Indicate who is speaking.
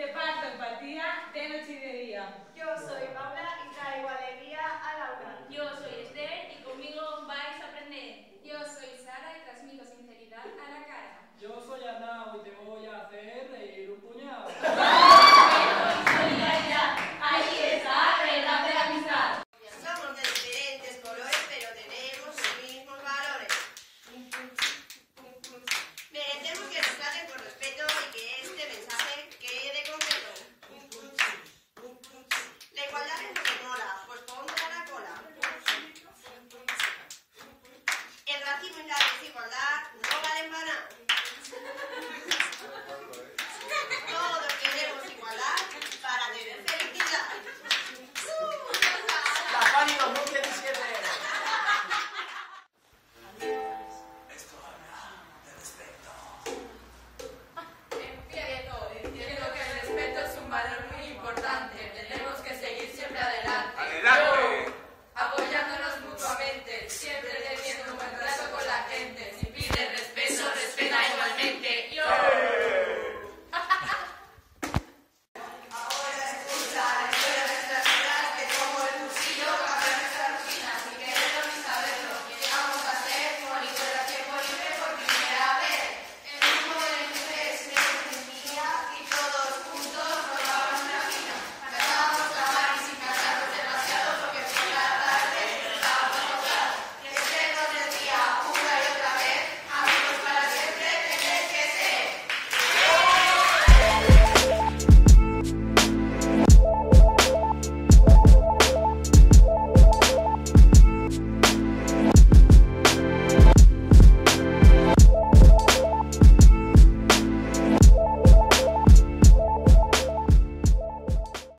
Speaker 1: Te parto empatía de noche y de día.
Speaker 2: Yo soy Paula y traigo alegría a
Speaker 3: desigualdad no vale para nada. Todos queremos igualdad para tener felicidad.
Speaker 4: La Pani no tienes que. Esto habla de respeto.
Speaker 5: Entiendo, entiendo que el respeto es un valor muy importante.